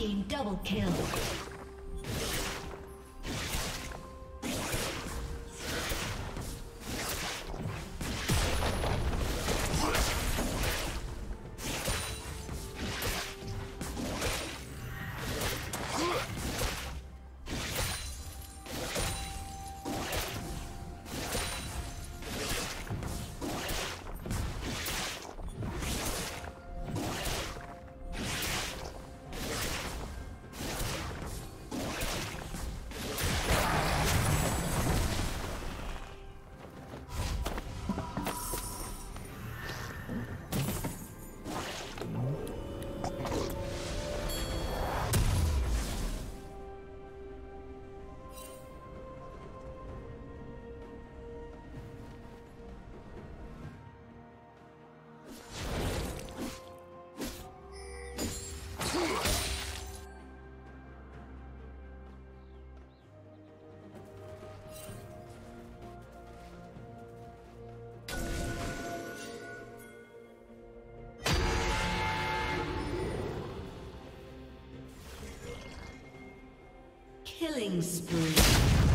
team double kill. Killing spree.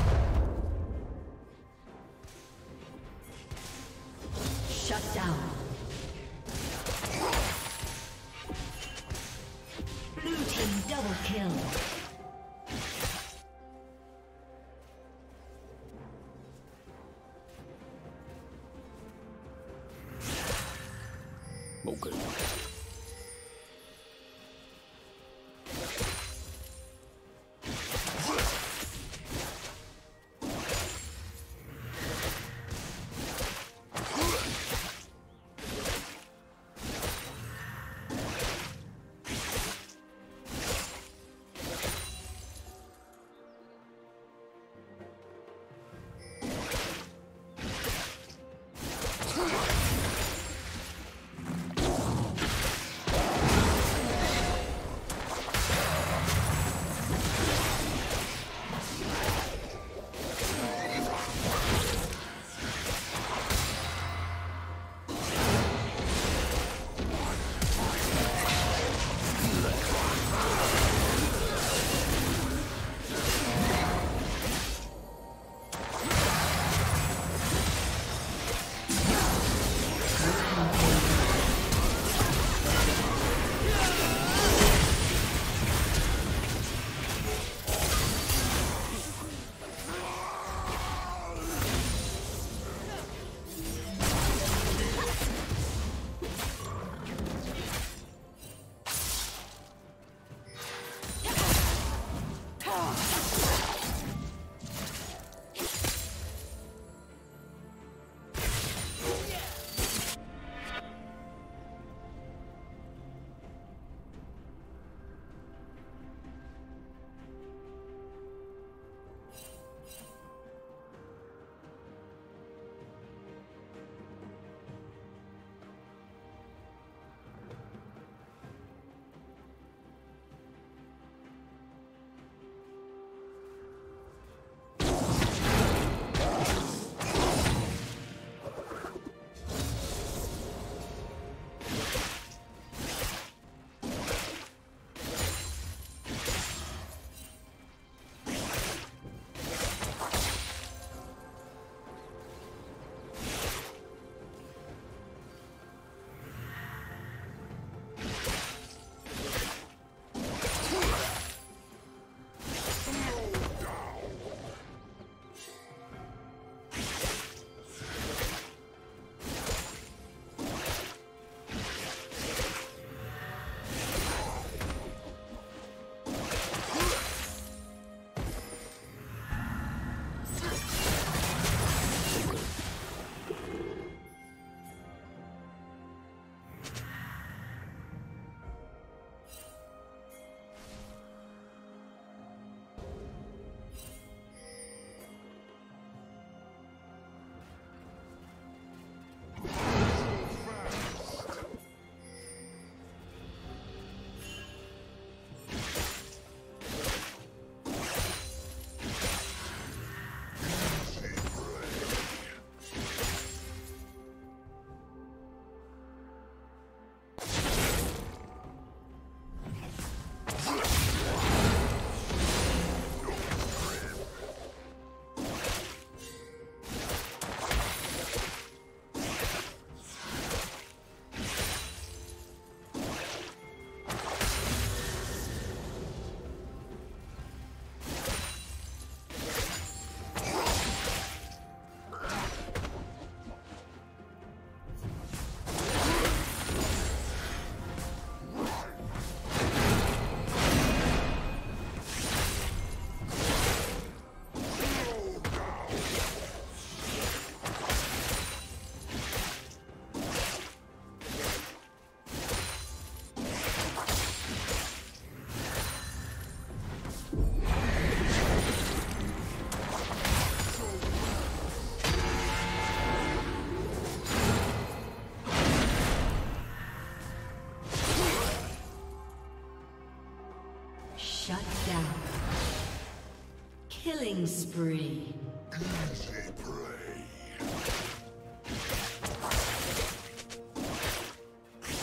Killing spree. Prey.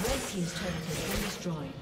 Red Team's turret has been destroyed.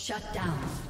Shut down.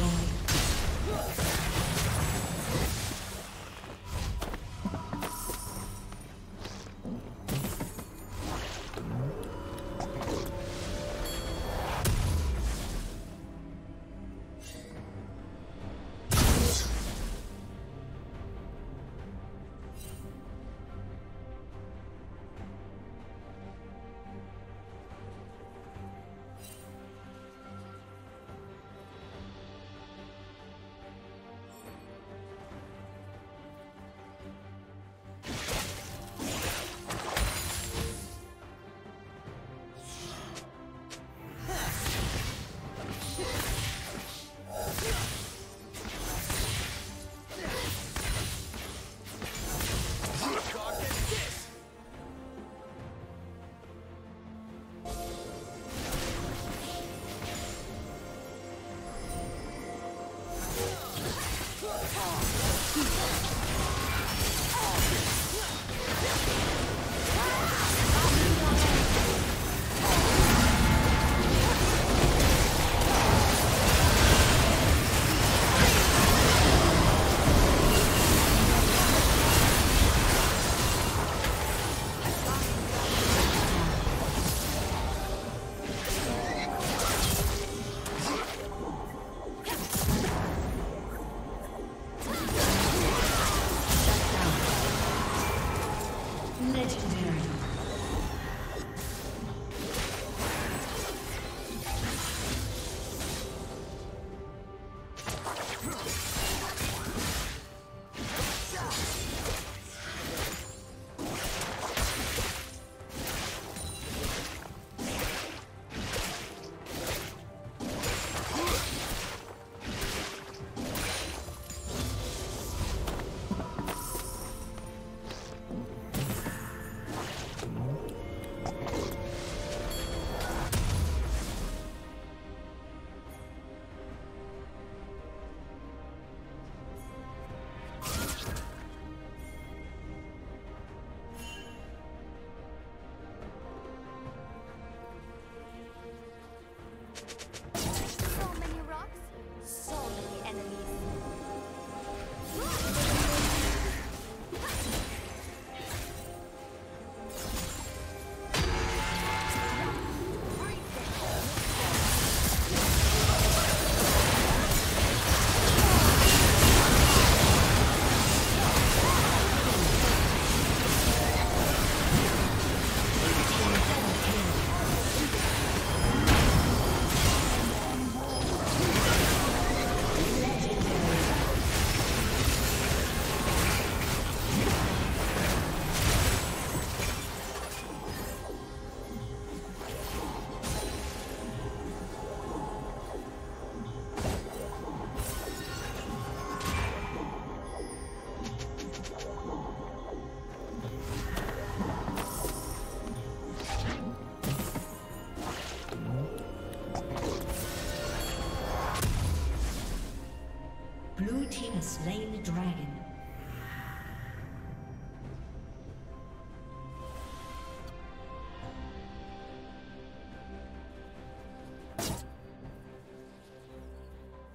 Destroyed.